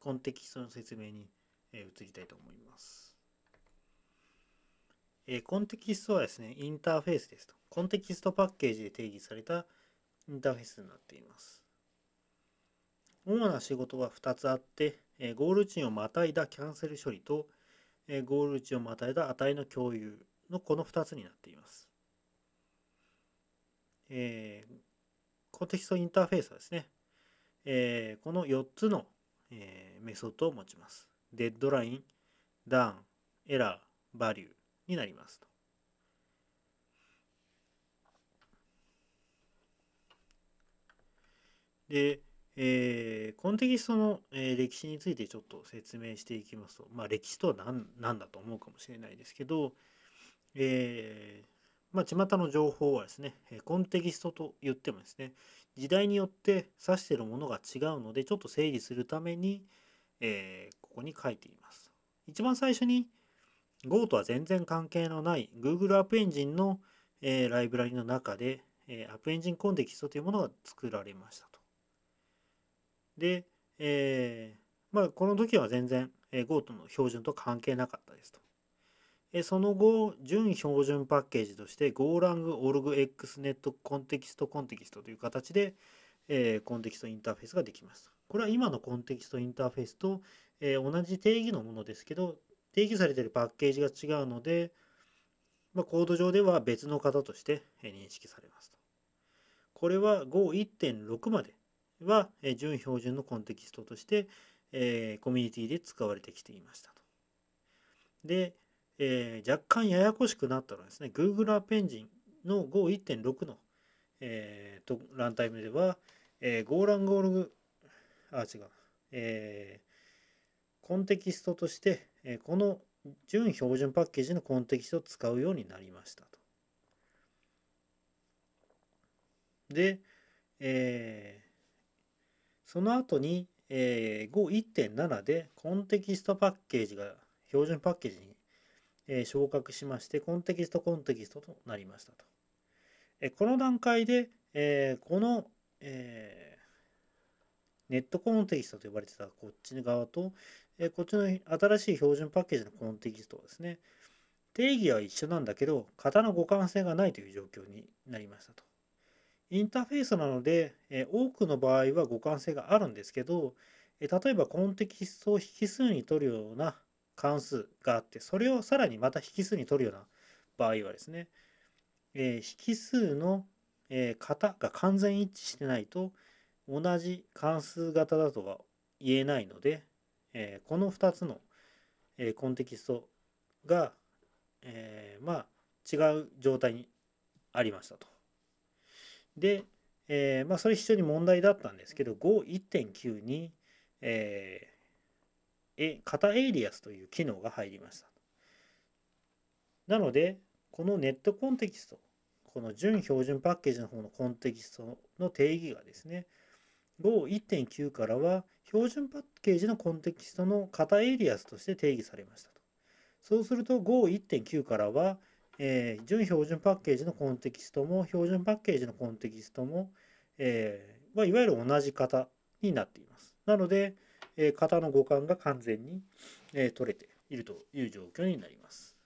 コンテキストの説明に、え移りたいと思います。えコンテキストはですね、インターフェースですと。コンテキストパッケージで定義されたインターフェースになっています。主な仕事は2つあって、えゴール値をまたいだキャンセル処理と、えゴール値をまたいだ値の共有のこの2つになっています。えー、コンテキストインターフェースはですね、えー、この4つの、えー、メソッドを持ちます。 Deadline、Done、Err、Value になりますと。で、えー、コンテキストの、えー、歴史についてちょっと説明していきますと、まあ、歴史とは何なんだと思うかもしれないですけど、えー、まあ、巷の情報はですね、コンテキストと言ってもですね、時代によって指しているものが違うので、ちょっと整理するために、えー、ここに書いています。一番最初に Go とは全然関係のない Google アップエンジンの、えー、ライブラリの中で、えー、アップエンジンコンテキストというものが作られましたと。で、えー、まあ、この時は全然、えー、Go との標準と関係なかったですと。えその後、準標準パッケージとして GoLang Org XNet コンテキストコンテキストという形で、えー、コンテキストインターフェースができました。これは今のコンテキストインターフェースと、えー、同じ定義のものですけど、定義されているパッケージが違うので、まあ、コード上では別の型として認識されますと。これは Go1.6 までは準標準のコンテキストとして、えー、コミュニティで使われてきていましたと。で、えー、若干ややこしくなったのはですね、Google App Engine の Go1.6 の、えー、とランタイムでは、えー、GoLangGo、あ、違う、えー、コンテキストとして、え、この準標準パッケージのコンテキストを使うようになりましたと。で、えー、その後に、えー、Go1.7 でコンテキストパッケージが標準パッケージにえ昇格しまして、コンテキストコンテキストとなりましたと。えこの段階で、えこの、えネットコンテキストと呼ばれてたこっち側と、えこっちの新しい標準パッケージのコンテキストはですね、定義は一緒なんだけど、型の互換性がないという状況になりましたと。インターフェースなので、え多くの場合は互換性があるんですけど、え例えばコンテキストを引数に取るような関数があって、それをさらにまた引数に取るような場合はですね、え、引数の、え、型が完全一致してないと、同じ関数型だとは言えないので、えー、この2つの、えー、コンテキストが、えー、まあ違う状態にありましたと。で、えー、まあそれ非常に問題だったんですけど、Go1.9 に、ええ型エイリアスという機能が入りました。なので、このネットコンテキスト、この準標準パッケージの方のコンテキストの定義がですね、Go1.9 からは標準パッケージのコンテキストの型エイリアスとして定義されましたと。そうすると Go1.9 からは、えー、準標準パッケージのコンテキストも標準パッケージのコンテキストも、えーまあ、いわゆる同じ型になっています。なので、え型の互換が完全に、え取れているという状況になります。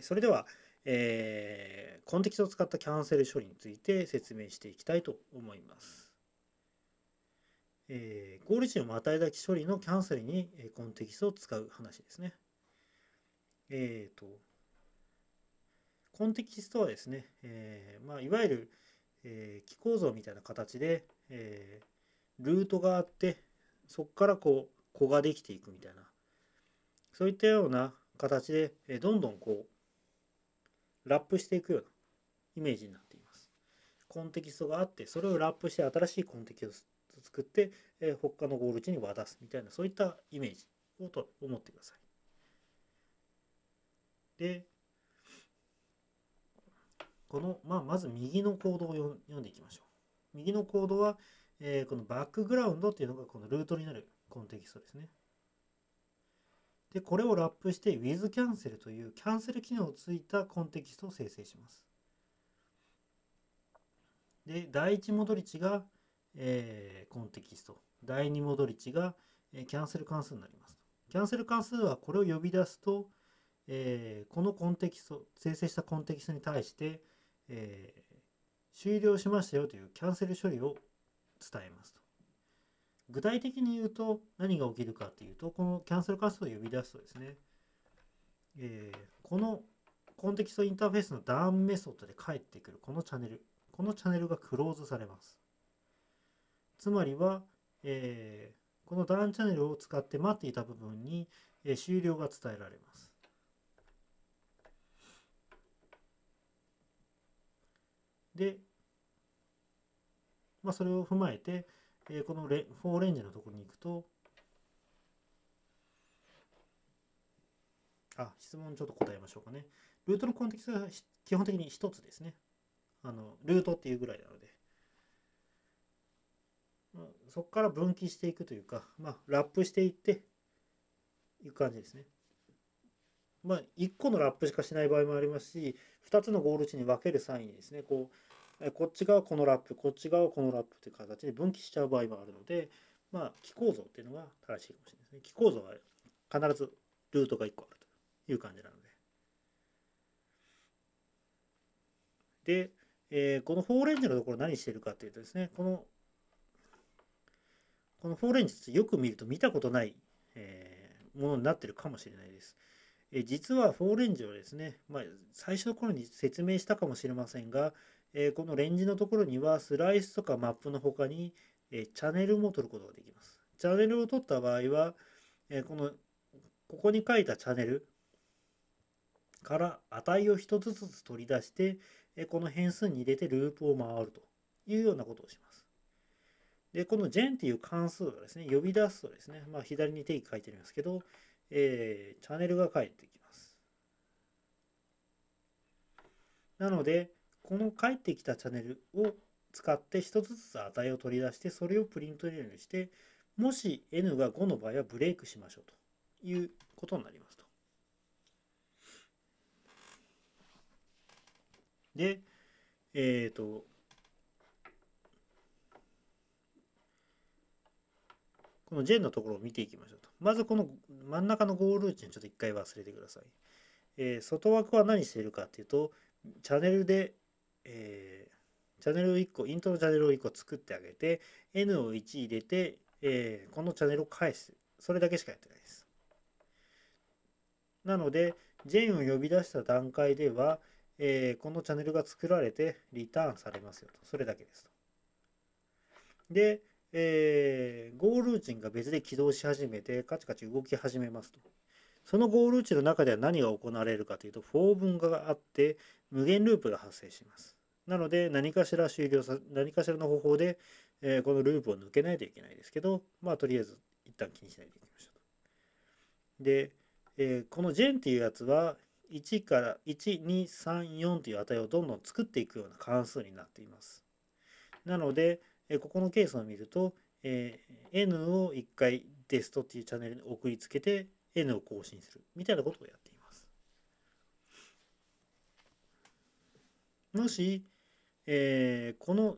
それでは、えー、コンテキストを使ったキャンセル処理について説明していきたいと思います。えー、ゴール値をまたいだき処理のキャンセルにコンテキストを使う話ですね。えっ、ー、と、コンテキストはですね、えーまあ、いわゆる、えー、機構造みたいな形で、えー、ルートがあってそこからこう子ができていくみたいなそういったような形で、え、どんどんこうラップしていくようなイメージになっています。コンテキストがあってそれをラップして新しいコンテキストを作って、えー、他のゴール値に渡すみたいなそういったイメージをと思ってください。でこの、まあ、まず右のコードを読んでいきましょう。右のコードは、えー、このバックグラウンドっていうのがこのルートになるコンテキストですね。で、これをラップして WithCancel というキャンセル機能をついたコンテキストを生成します。で、第一戻り値が、えー、コンテキスト。第2戻り値が、えー、キャンセル関数になります。キャンセル関数はこれを呼び出すと、えー、このコンテキスト、生成したコンテキストに対して、えー、終了しましたよというキャンセル処理を伝えますと。具体的に言うと何が起きるかっていうと、このキャンセル関数を呼び出すとですね、えー、このコンテキストインターフェースのダウンメソッドで返ってくるこのチャンネル、このチャンネルがクローズされます。つまりは、えー、このダウンチャンネルを使って待っていた部分に、えー、終了が伝えられます。で、まあ、それを踏まえて、えー、このレフォーレンジのところに行くと、あ、質問ちょっと答えましょうかね。ルートのコンテキストは基本的に1つですね。あの、ルートっていうぐらいなので。まあ、そこから分岐していくというか、まあ、ラップしていっていう感じですね。まあ、1個のラップしかしない場合もありますし、2つのゴール値に分ける際にですね、こう、こっち側このラップ、こっち側このラップという形で分岐しちゃう場合もあるので、まあ、機構造っていうのが正しいかもしれないですね。機構造は必ずルートが1個あるという感じなので。で、えー、このフォーレンジのところ何してるかっていうとですね、この、このフォーレンジよく見ると見たことない、えー、ものになってるかもしれないです。え実はフォーレンジはですね、まあ、最初の頃に説明したかもしれませんが、えー、このレンジのところにはスライスとかマップの他に、えチャンネルも取ることができます。チャンネルを取った場合は、えこのここに書いたチャンネルから値を1つずつ取り出して、この変数に入れてループを回るというようなことをします。で、この gen っていう関数がですね、呼び出すとですね、まあ、左に定義書いてありますけど、えー、チャンネルが返ってきます。なので、この返ってきたチャンネルを使って1つずつ値を取り出して、それをプリント入れるして、もし n が5の場合はブレイクしましょうということになりますと。で、えっ、ー、と、この J のところを見ていきましょうと。まずこの真ん中のゴール値にちょっと一回忘れてください。えー、外枠は何しているかっていうと、チャンネルで、えー、チャンネルを1個、イントのチャンネルを1個作ってあげて、N を1入れて、えー、このチャンネルを返す。それだけしかやってないです。なので、J を呼び出した段階では、えー、このチャンネルが作られてリターンされますよと。それだけですと。で、えー、ゴール値が別で起動し始めて、カチカチ動き始めますと。そのゴール値の中では何が行われるかというと、フォー分があって、無限ループが発生します。なので、何かしら終了さ、何かしらの方法で、えー、このループを抜けないといけないですけど、まあ、とりあえず、一旦気にしないでいきましょうと。で、えー、この gen っていうやつは、1から1234という値をどんどん作っていくような関数になっています。なので、ここのケースを見ると、え N を1回デストっていうチャンネルに送りつけて N を更新するみたいなことをやっています。もし、えー、この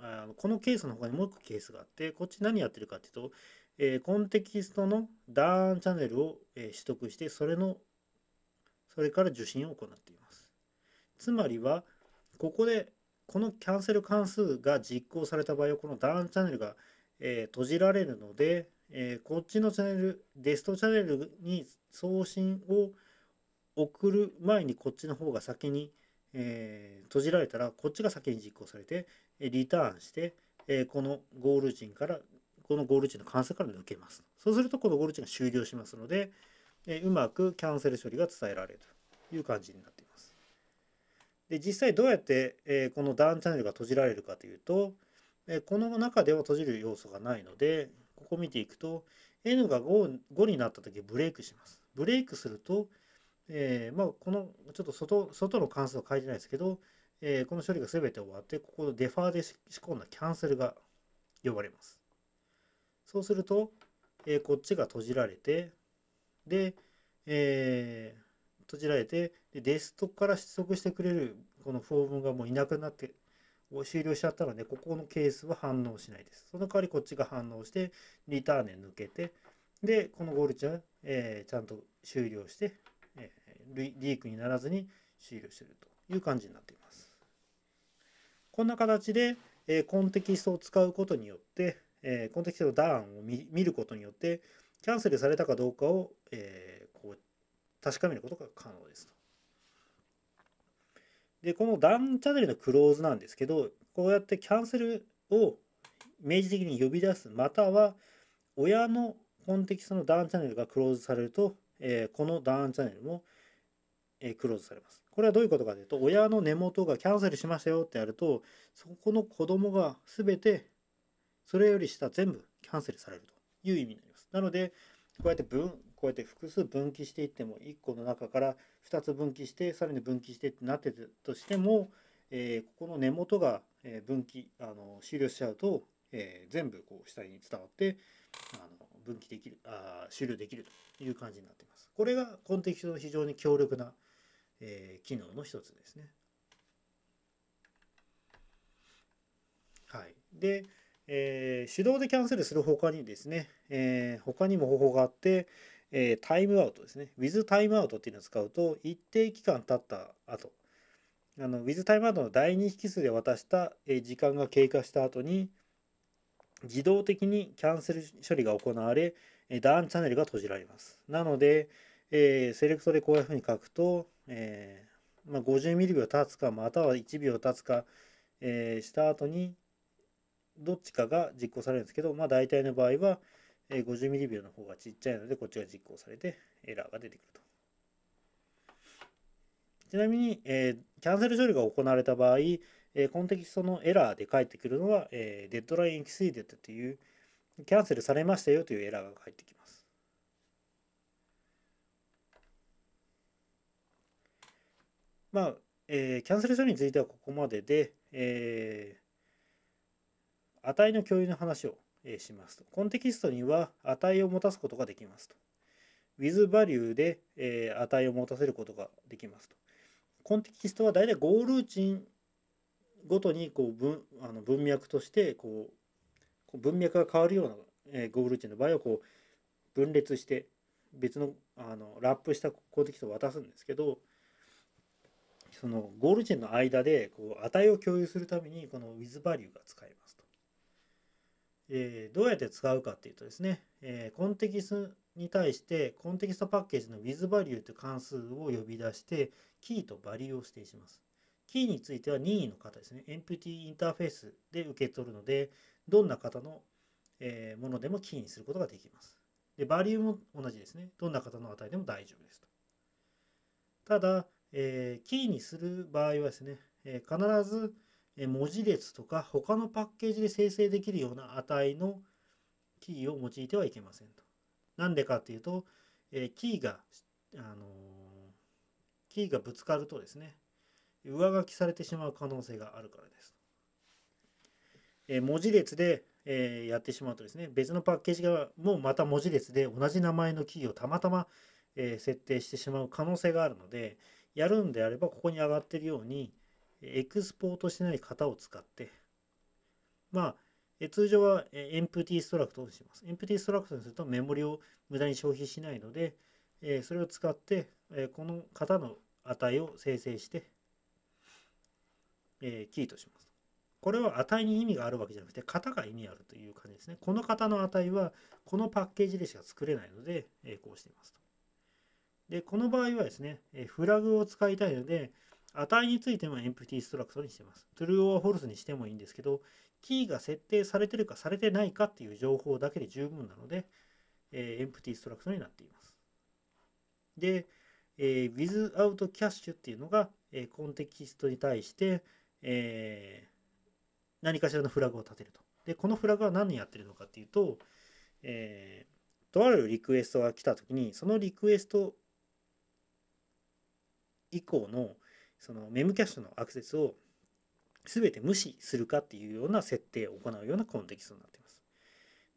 あのこのケースの他にもう一個ケースがあって、こっち何やってるかっていうと、えー、コンテキストのダーンチャンネルを、えー、取得して、それのそれから受信を行っています。つまりは、ここでこのキャンセル関数が実行された場合は、このダウンチャンネルが、え、閉じられるので、え、こっちのチャンネル、デストチャンネルに送信を送る前にこっちの方が先に、え、閉じられたら、こっちが先に実行されて、リターンして、えこのゴール値から、このゴール値の関数から抜けます。そうすると、このゴール値が終了しますので、えうまくキャンセル処理が伝えられるという感じになっています。で実際どうやって、えこのダウンチャンネルが閉じられるかというと、えこの中では閉じる要素がないのでここ見ていくと N が 5, 5になった時ブレイクします。ブレイクすると、えー、まあ、このちょっと外外の関数は書いてないですけど、えー、この処理が全て終わってここのデファーで仕込んだキャンセルが呼ばれます。そうすると、えー、こっちが閉じられてで、えー、閉じられてでデスクトップから出力してくれるこのフォームがもういなくなって終了しちゃったので、ここのケースは反応しないです。その代わりこっちが反応して、リターネ抜けて、で、このゴール値は、えー、ちゃんと終了して、えー、リークにならずに終了してるという感じになっています。こんな形で、えー、コンテキストを使うことによって、えー、コンテキストのダウンを見ることによって、キャンセルされたかどうかを、えー、こう確かめることが可能ですと。で、このダウンチャンネルのクローズなんですけど、こうやってキャンセルを明示的に呼び出す、または親のコンテキストのダウンチャンネルがクローズされると、えー、このダウンチャンネルも、えー、クローズされます。これはどういうことかというと、親の根元がキャンセルしましたよってやると、そこの子供が全てそれより下全部キャンセルされるという意味になります。なので、こうやって分、こうやって複数分岐していっても、1個の中から2つ分岐して、さらに分岐してってなってるとしても、えー、ここの根元が分岐、あの終了しちゃうと、えー、全部こう下に伝わって、あの分岐できるあ、終了できるという感じになっています。これがコンテキストの非常に強力な、えー、機能の一つですね。はい。で、えー、手動でキャンセルする他にですね、えー、他にも方法があって、えー、タイムアウトですね。with タイムアウトっていうのを使うと、一定期間経った後、あの with タイムアウトの第2引数で渡した、え時間が経過した後に、自動的にキャンセル処理が行われ、Done チャンネルが閉じられます。なので、えー、 select でこういうふうに書くと、えーまあ、50ミリ秒経つか、または1秒経つか、えー、した後に、どっちかが実行されるんですけど、まあ大体の場合は、50ミリ秒の方がちっちゃいので、こっちが実行されてエラーが出てくると。ちなみに、えー、キャンセル処理が行われた場合、えー、コンテキストのエラーで返ってくるのは、えー、 Deadline Exceeded という、キャンセルされましたよというエラーが返ってきます。まあ、えー、キャンセル処理についてはここまでで、えー、値の共有の話をしますと。コンテキストには値を持たすことができますと。withValue で値を持たせることができますと。コンテキストは大体ゴールーチンごとにこう文あの文脈としてこう文脈が変わるような、えゴールーチンの場合はこう分裂して別のあのラップしたコンテキストを渡すんですけどそのゴールチェンの間でこう値を共有するためにこの WithValue が使えます。えー、どうやって使うかっていうとですね、えー、コンテキストに対してコンテキストパッケージの WithValue という関数を呼び出してキーとバリューを指定します。キーについては任意の方ですね、エンプティインターフェースで受け取るので、どんな方の、えー、ものでもキーにすることができます。で、バリューも同じですね。どんな方の値でも大丈夫ですと。ただ、えー、キーにする場合はですね、え、必ず文字列とか他のパッケージで生成できるような値のキーを用いてはいけませんと。なんでかっていうと、えキーが、あのキーがぶつかるとですね、上書きされてしまう可能性があるからです。え文字列で、えやってしまうとですね、別のパッケージがもうまた文字列で同じ名前のキーをたまたま、え設定してしまう可能性があるので、やるんであればここに上がってるように、エクスポートしてない型を使って、まあ、通常は empty struct にします。 empty struct にするとメモリを無駄に消費しないので、それを使って、この型の値を生成して、キーとします。これは値に意味があるわけじゃなくて、型が意味あるという感じですね。この型の値は、このパッケージでしか作れないので、こうしていますと。で、この場合はですね、フラグを使いたいので、値についても empty struct にしてます。true or false にしてもいいんですけど、キーが設定されてるかされてないかっていう情報だけで十分なので、えー、 empty struct になっています。で、えー、without cache っていうのが、えー、コンテキストに対して、えー、何かしらのフラグを立てると。で、このフラグは何をやってるのかっていうと、えー、とあるリクエストが来たときに、そのリクエスト以降の、そのメムキャッシュのアクセスを全て無視するかっていうような設定を行うようなコンテキストになっています。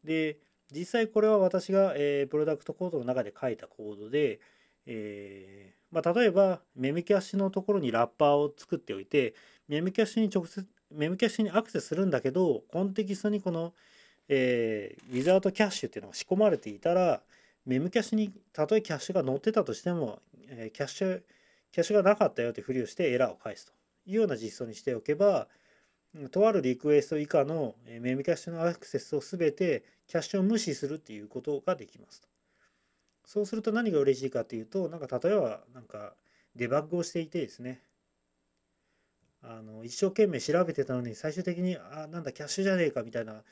で、実際これは私が、えー、プロダクトコードの中で書いたコードで、えーまあ、例えばメムキャッシュのところにラッパーを作っておいてメムキャッシュに直接メムキャッシュにアクセスするんだけどコンテキストにこの、えー、ウィザードキャッシュっていうのが仕込まれていたらメムキャッシュにたとえキャッシュが載ってたとしても、えー、キャッシュキャッシュがなかったよってふりをしてエラーを返すというような実装にしておけばとあるリクエスト以下のメムキャッシュのアクセスを全てキャッシュを無視するっていうことができますと。そうすると何が嬉しいかっていうと、なんか例えばなんかデバッグをしていてですね、あの一生懸命調べてたのに最終的にあなんだキャッシュじゃねえかみたいな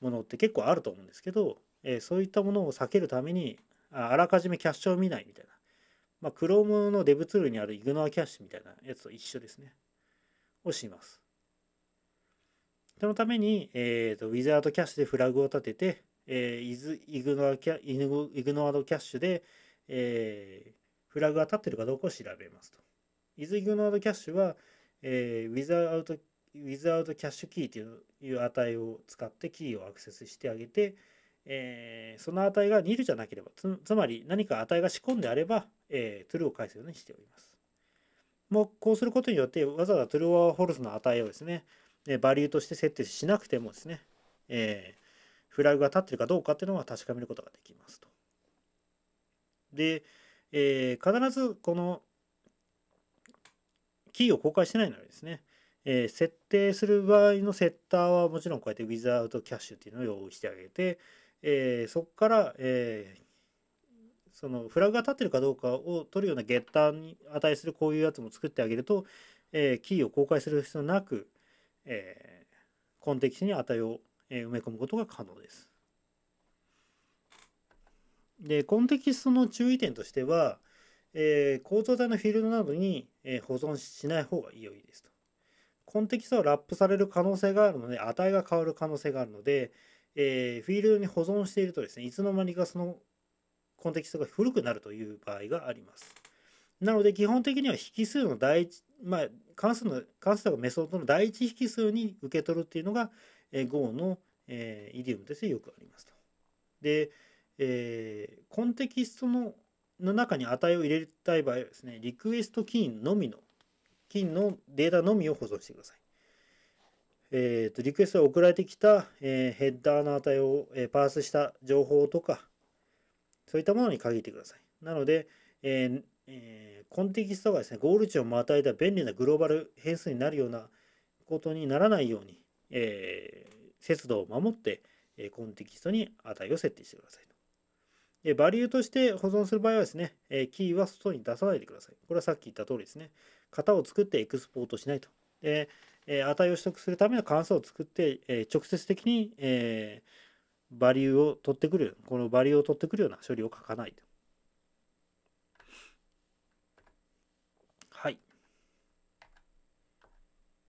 ものって結構あると思うんですけど、え、そういったものを避けるためにああらかじめキャッシュを見ないみたいな、まあ、Chrome のデブツールにある Ignore キャッシュみたいなやつと一緒ですねをしますそのために、えーと、と Wizard キャッシュでフラグを立てて、えー、イグノアキャイグノアドキャッシュで、えー、フラグが立ってるかどうかを調べますと。イズイグノアドキャッシュは、えー、without, without キャッシュキーといういう値を使ってキーをアクセスしてあげて、えー、その値が2ルじゃなければつ、つまり何か値が仕込んであれば、えー、true を返すようにしております。もうこうすることによってわざわざ true or false の値をですね、えバリューとして設定しなくてもですね、えー、フラグが立ってるかどうかっていうのは確かめることができますと。で、えー、必ずこのキーを公開してないのでですね、えー、設定する場合のセッターはもちろんこうやって Without Cache っていうのを用意してあげて、えー、そこから、えそのフラグが立ってるかどうかを取るようなゲッターに値するこういうやつも作ってあげると、えキーを公開する必要なく、えコンテキストに値をえ埋め込むことが可能です。で、コンテキストの注意点としては、えー、構造体のフィールドなどに、えー、保存しない方が良いですと。コンテキストはラップされる可能性があるので、値が変わる可能性があるので、えー、フィールドに保存しているとですね、いつの間にかそのコンテキストが古くなるという場合があります。なので、基本的には引数の第一、まあ、関数の、関数とかメソッドの第一引数に受け取るっていうのが、えー、Go の、えー、イディオムとしてよくありますと。で、えー、コンテキストのの中に値を入れたい場合はですね、リクエストキーのみの、キーのデータのみを保存してください。えーと、リクエストが送られてきた、えー、ヘッダーの値を、えー、パースした情報とか、そういったものに限ってください。なので、えーえー、コンテキストがですね、ゴール値をまたいだ便利なグローバル変数になるようなことにならないように、えー、節度を守って、えー、コンテキストに値を設定してくださいと。でバリューとして保存する場合はですね、えー、キーは外に出さないでください。これはさっき言った通りですね。型を作ってエクスポートしないと。で、えー、値を取得するための関数を作って、えー、直接的に、えー、バリューを取ってくる、このバリューを取ってくるような処理を書かないと。